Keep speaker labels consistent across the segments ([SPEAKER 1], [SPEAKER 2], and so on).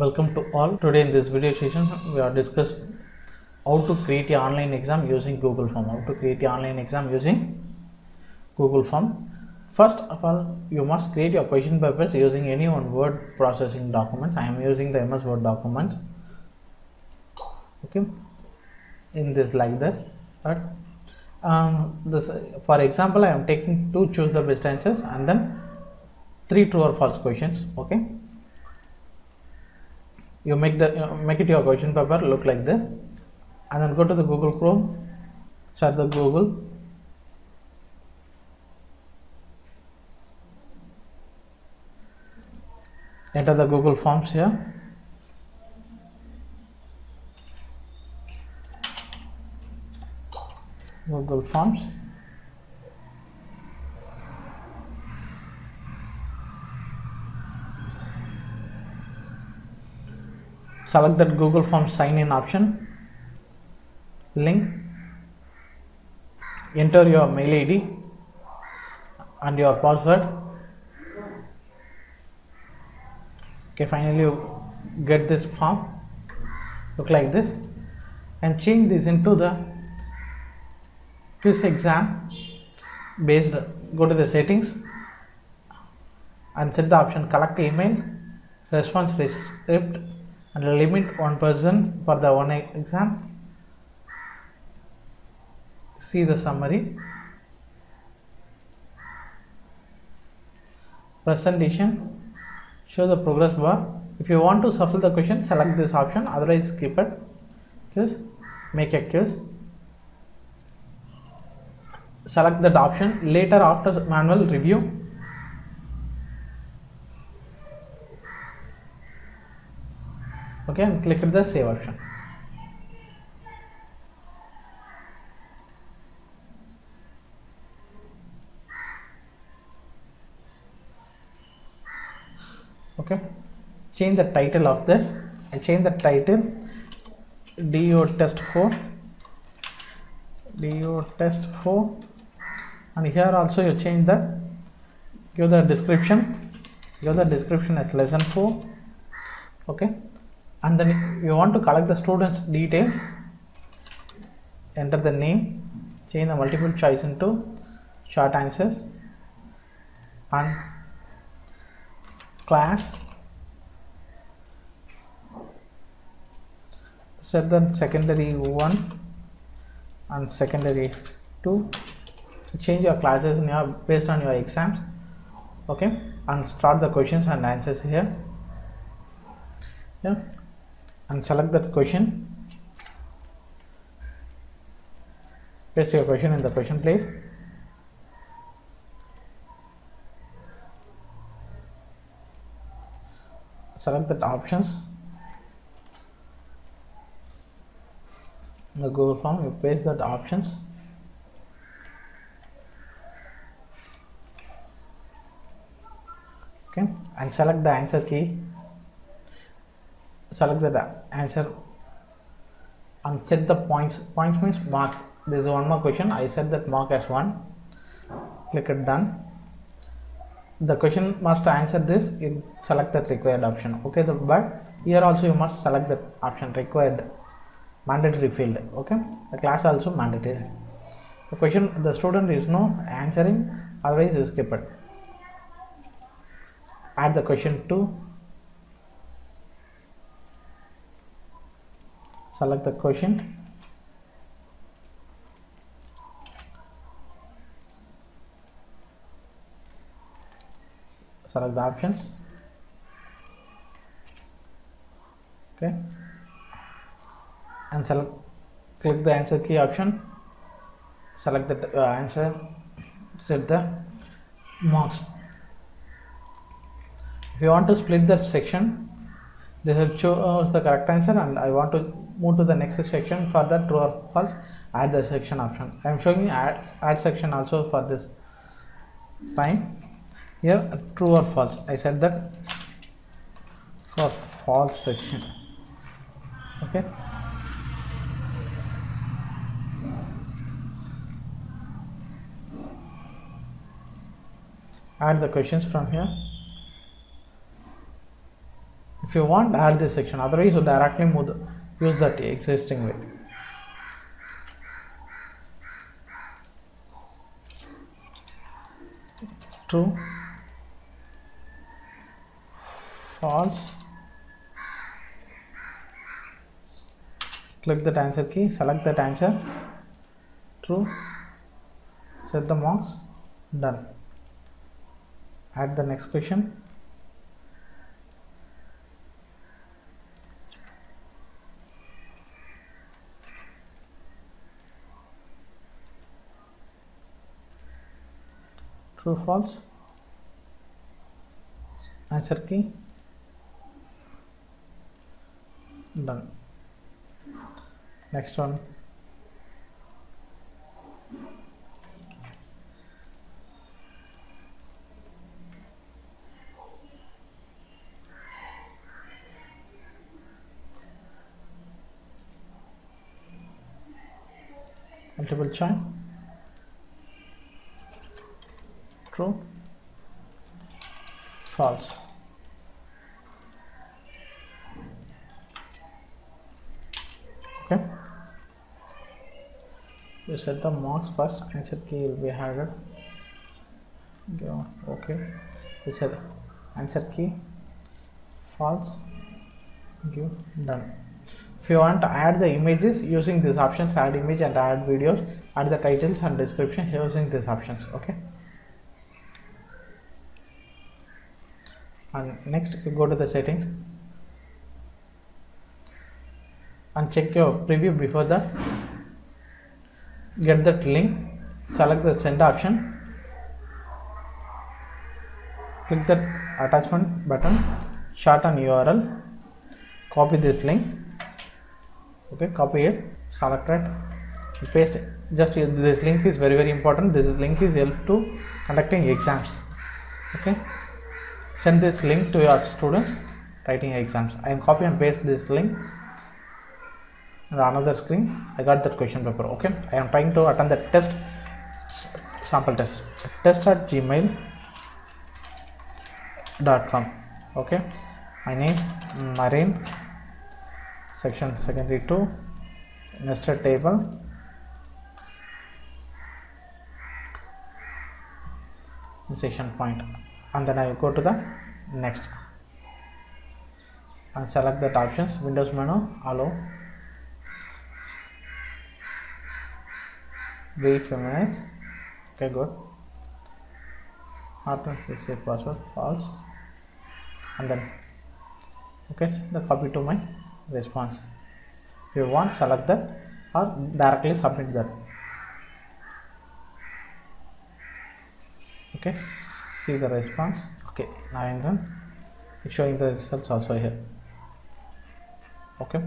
[SPEAKER 1] Welcome to all. Today in this video session, we are discuss how to create a online exam using Google Form. How to create a online exam using Google Form. First of all, you must create your question papers using any one word processing documents. I am using the MS Word documents. Okay, in this like this. But um, this, for example, I am taking two choose the best answers and then three true or false questions. Okay you make the uh, make it your question paper look like this. And then go to the google chrome search the google. Enter the google forms here. Google forms select that google Form sign in option. Link. Enter your mail id and your password. Okay finally you get this form. Look like this. And change this into the quiz exam based go to the settings and set the option collect email response receipt and limit one person for the one exam. See the summary. Presentation. Show the progress bar. If you want to shuffle the question select this option. Otherwise skip it. Just make a quiz select that option. Later after manual review okay and click the save option. Okay change the title of this I change the title DO test 4 DO test 4 and here also you change the give the description. Give the description as lesson 4 okay and then you want to collect the students details enter the name change the multiple choice into short answers and class. Set the secondary 1 and secondary 2 change your classes your based on your exams okay? And start the questions and answers here. Yeah and select that question. Paste your question in the question place. Select that options. In the google form you paste that options. Okay and select the answer key select the answer and set the points. Points means marks. There is one more question. I set that mark as one. Click it done. The question must answer this. You select that required option. Okay the, but here also you must select the option required. Mandatory field. Okay the class also mandatory. The question the student is no answering. Otherwise skip it. Add the question to select the question select the options. Okay. And select click the answer key option. Select the uh, answer set the marks. If you want to split the section this will show the correct answer and I want to move to the next section for the true or false add the section option. I am showing you add, add section also for this time. Here true or false. I said that for false section. Okay. Add the questions from here. If you want add this section. Otherwise you directly move the, use that existing way. True. False. Click that answer key select that answer. True. Set the marks. Done. Add the next question true false? Answer key? Done. Next one. Multiple choice true false. Okay. You set the marks first answer key will be added okay. You set answer key. False. Give done. If you want to add the images using these options add image and add videos. Add the titles and description using these options okay and next go to the settings. And check your preview before that get that link. Select the send option. Click that attachment button. Shorten url copy this link. Okay copy it. Select it. Paste it. Just this link is very very important. This link is help to conducting exams. Okay send this link to your students writing exams. I am copy and paste this link in the another screen. I got that question paper okay? I am trying to attend the test sample test. Test at gmail dot com okay? My name marine. Section secondary 2 nested table. Insertion point and then I go to the next. And select that options windows menu allow. Wait few minutes. Okay good. After set password false. And then okay so the copy to my response. If you want select that or directly submit that. Okay see the response. Okay Narendran it's showing the results also here. Okay.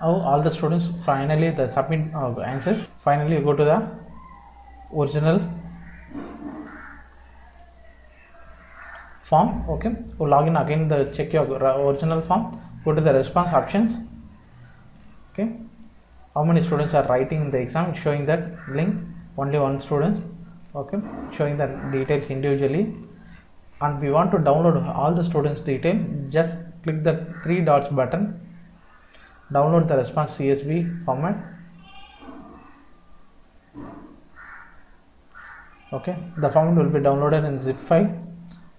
[SPEAKER 1] Now all the students finally the submit uh, answers. Finally go to the original form. Okay. You log in again the check your original form. Go to the response options. Okay. How many students are writing the exam? Showing that link. Only one student okay showing the details individually. And we want to download all the students detail. Just click the three dots button. Download the response csv format. Okay the format will be downloaded in zip file.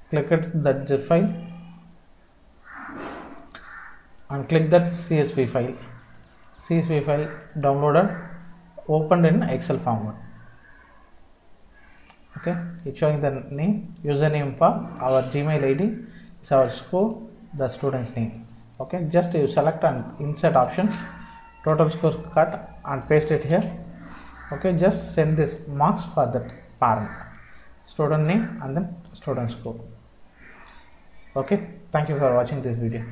[SPEAKER 1] Click it that zip file. And click that csv file. Csv file downloaded opened in excel format okay? It's showing the name. Username for our gmail id is our score the student's name. Okay? Just you select and insert options total score cut and paste it here. Okay? Just send this marks for that parent. Student name and then student score. Okay? Thank you for watching this video